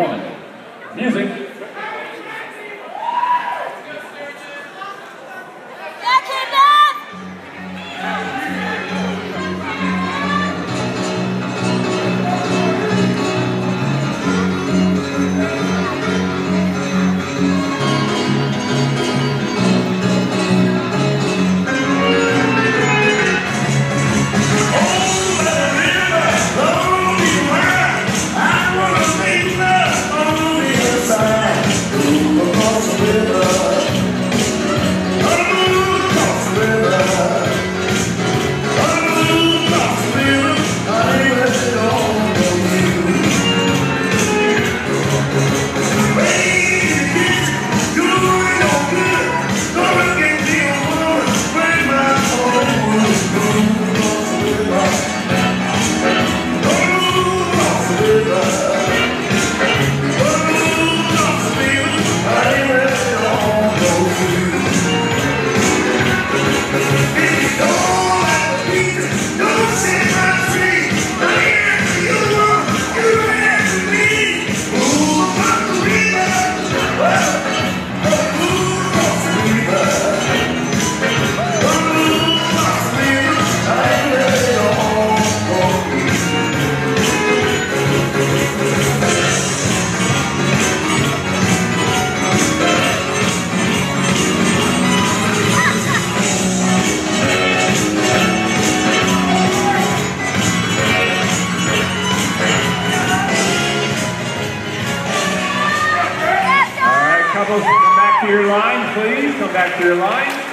one. Music. river come back to your line, please. Come back to your line.